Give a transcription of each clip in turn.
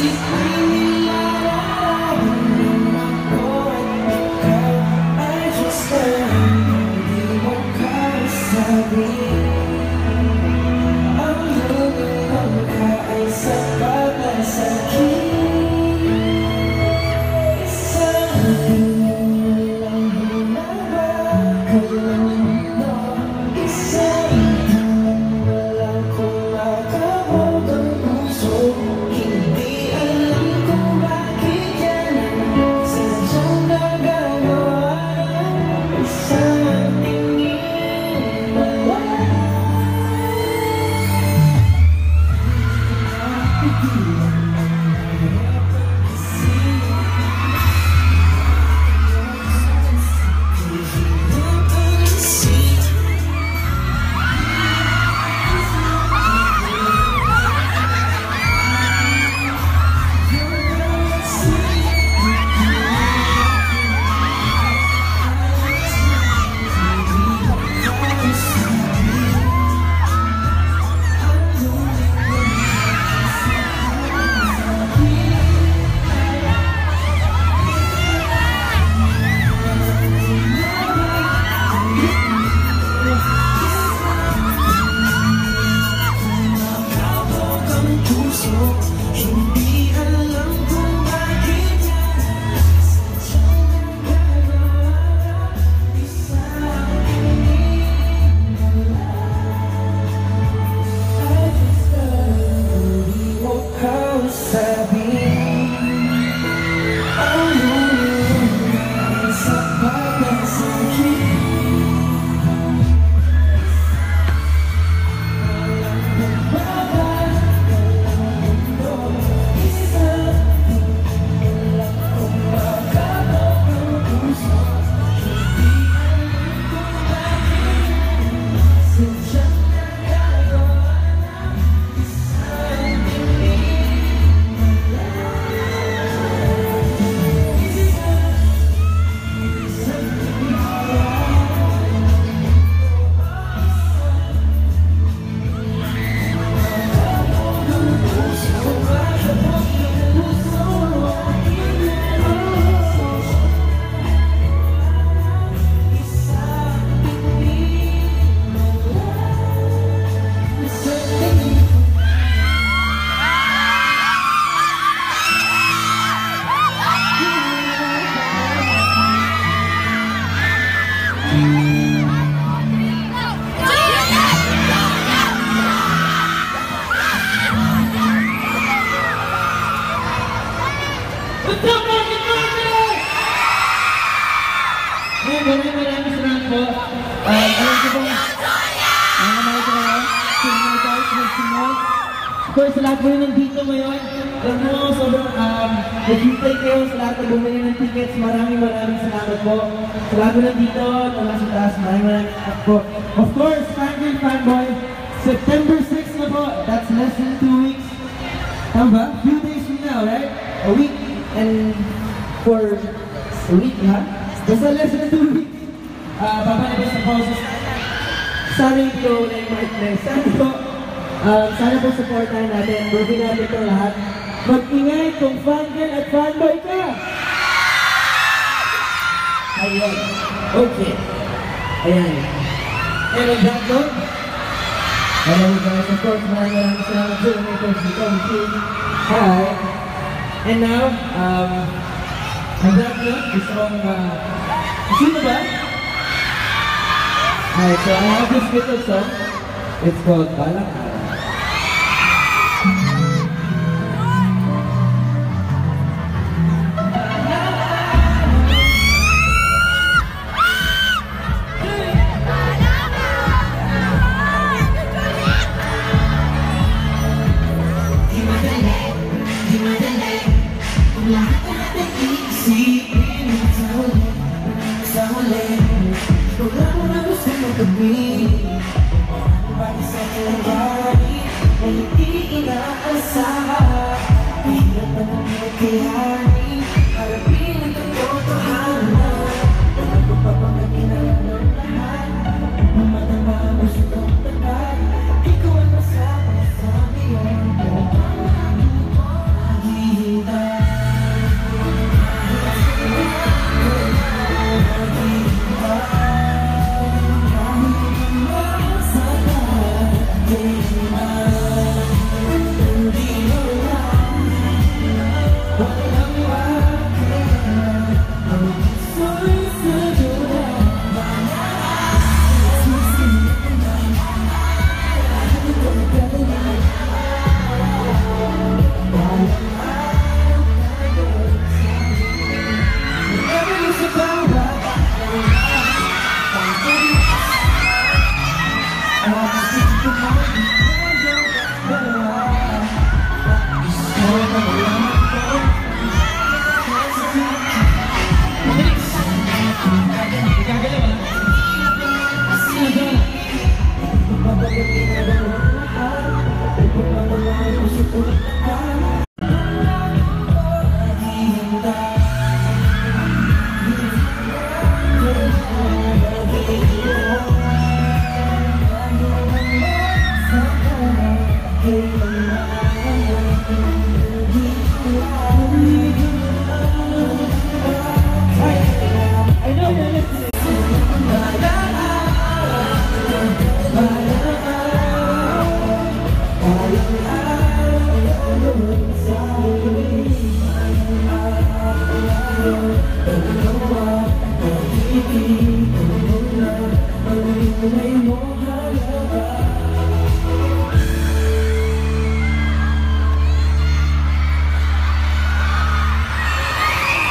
se Maraming maraming salamat po. Ah, alam ko bang... Ang ko ngayon, sinunod tayo, sinunod. Of course, sa lahat po yung nandito ngayon, alam mo, sobrang um, nag-hintay kayo sa lahat na bumili ng tickets. Maraming maraming salamat po. Sa lahat po nandito, wala sa taas, maraming maraming salamat po. Of course, Fangirl Fanboy, September 6 na po. That's less than two weeks. Tama ba? Few days from now, right? A week and for a week, ha? Basta less than two weeks. Papalabas sa pauses. Sana ito and Mark Ness. Sana po, um, sana po supportahan natin. Burpin natin ito lahat. Mag-ingay kung fangirl at fanboy ka! Ayun. Okay. Ayan. And on that note, Hello guys, of course, maraming salamat sa mga coach dito. Hi! And now, um, ang that note, kong, uh, sino ba? Alright, so I have this little song. It's called Balak.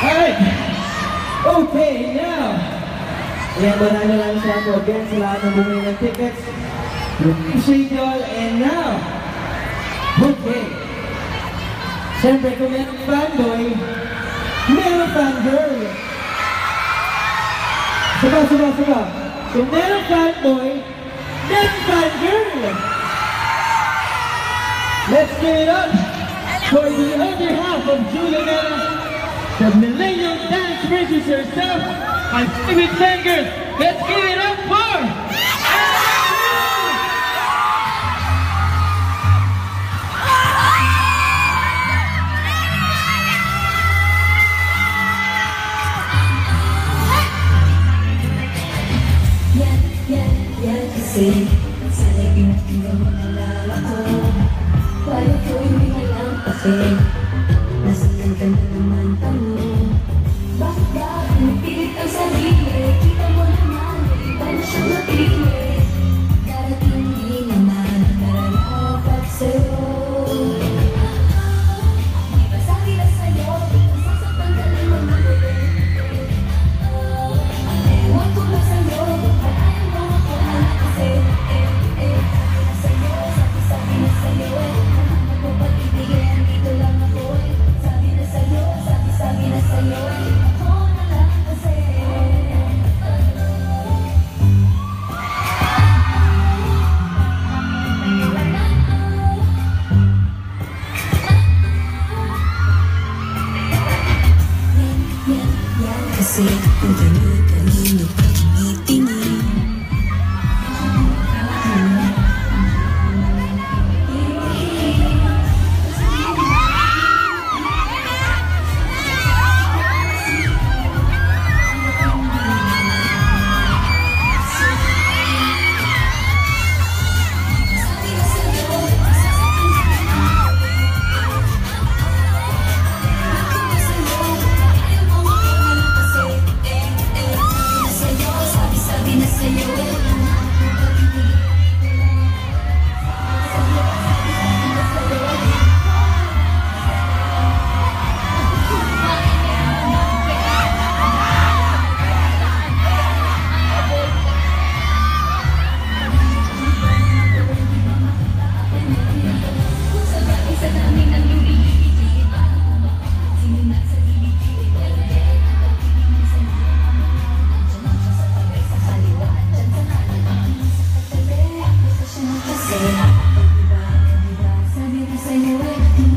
Alright. Okay, now. Ayan, maraming maraming salamat po again sa lahat ng bumili ng tickets. Appreciate you all. And now, okay. Siyempre, kung merong fanboy, merong fangirl. Saba, saba, saba. Kung merong fanboy. Let's give it up for the other half of Julia Mena, the millennial dance princess herself, my favorite singer. Let's give it lang see, same way.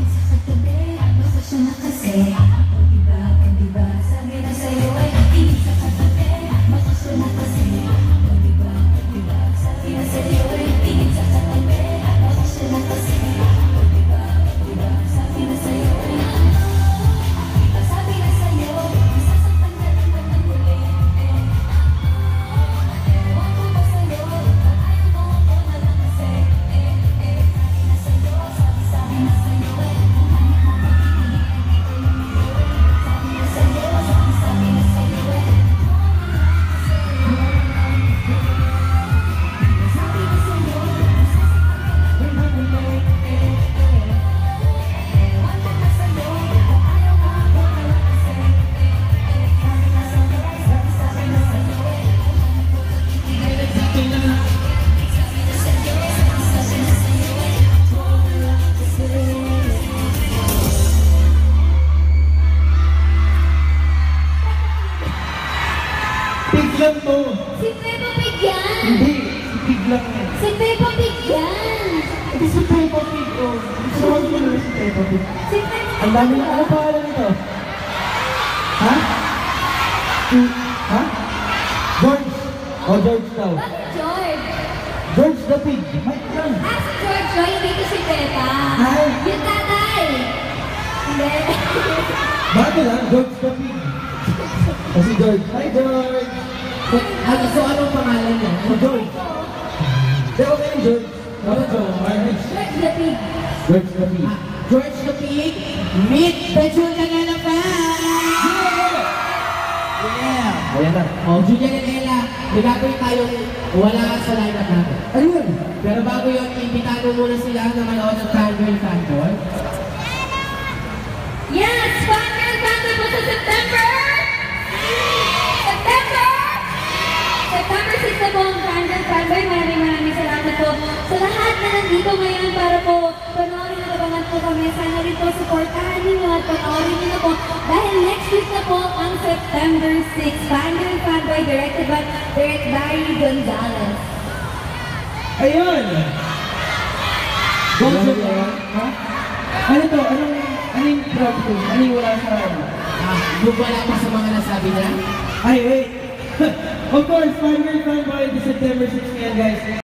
lang eh. Si Peppa Pig yan! Ito si Peppa Pig oh. Gusto ko yung si Peppa Pig. Si Peppa Ang dami na, ano pangalan nito? Ha? Ha? George. Oh, George daw. Bakit George? George the Pig. My God. Ah, si George daw, hindi ko si Peppa. Ay. Yung tatay. Hindi. Bakit lang? George the Pig. Oh, Kasi George. Hi, George. Ano, so anong pangalan niya? George. Ba kayo, George? Ano, George? George the Pig. George the Pig. George the Pig, meet Julian Elephant! Yeah! Ayan na. Oh, Julian and Ella, may gagawin tayong wala sa lineup natin. Ayun. Pero bago yun, imbitago muna sila na manood ng Fangirl Fanboy. Yes! Fangirl Thunder po sa September! September! September 6 na po ang Fangirl Thunder. Maraming maraming po sa lahat na nandito ngayon para po panoorin at abangan po kami. Sana rin po supportahan ninyo at panoorin niyo na po dahil next week na po ang September 6 Fangirl Fanboy directed by Direct Barry Gonzalez. Ayun. The Pig. Ha? Ano to? Anong, ano yung drop to? Ano yung wala sa ano? Ah, yung wala pa sa mga nasabi niya? Ay, wait. of course, Final Fanboy, September 6 ngayon, guys.